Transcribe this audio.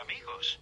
amigos.